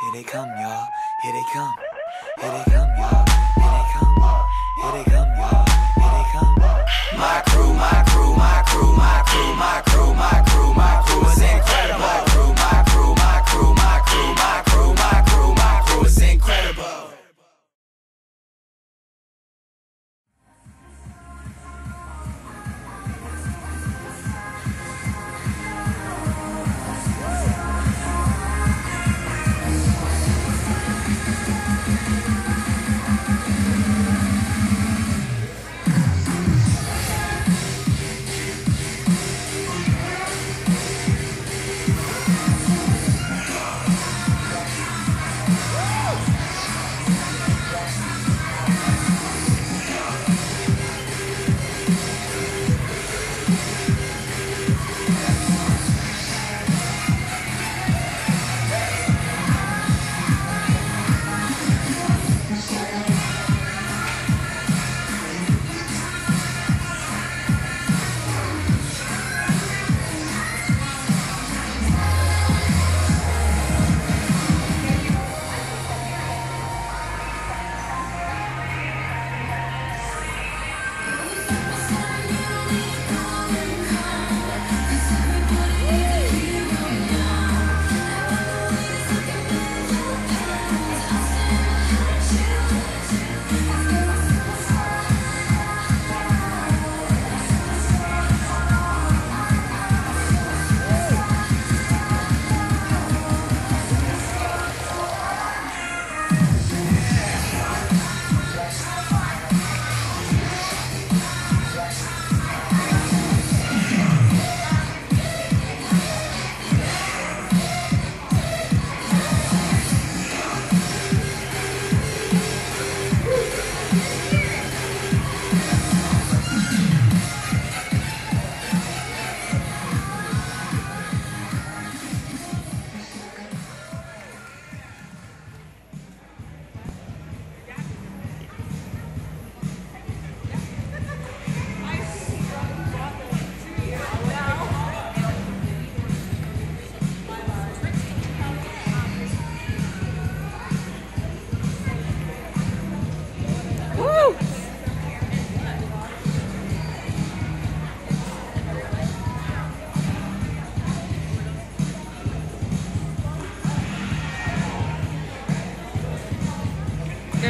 Here they come, y'all. Here they come. Here they come, y'all.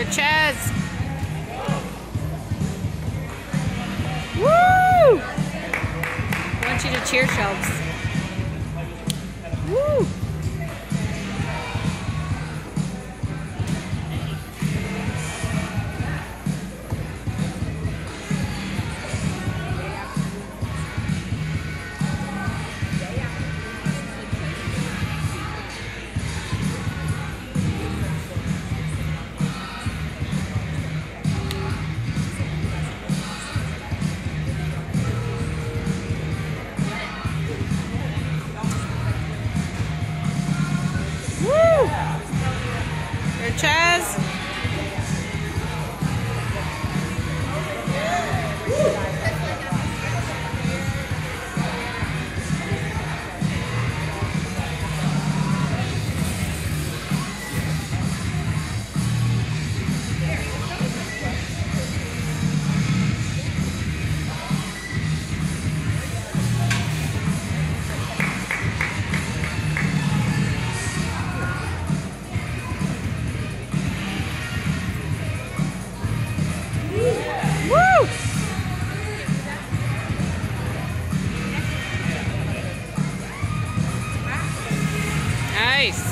Go Chazz! Woo! I want you to cheer shelves. Woo! Chazz. Nice.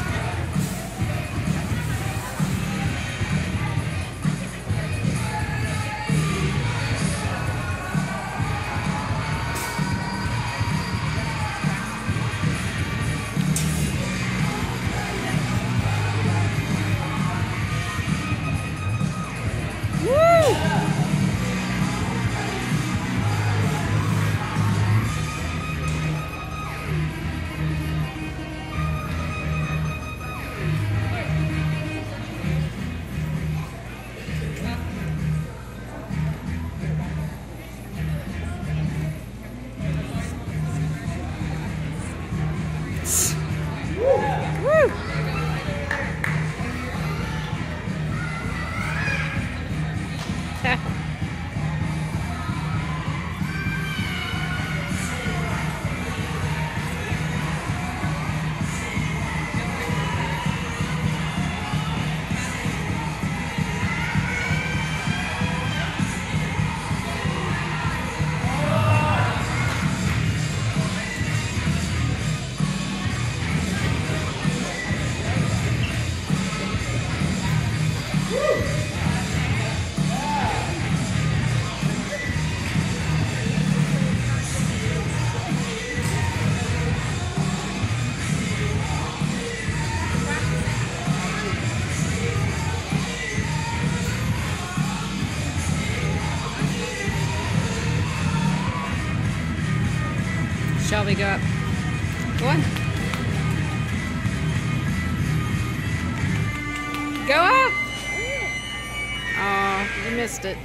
Shelby, go up. Go on. Go up! Oh, you missed it.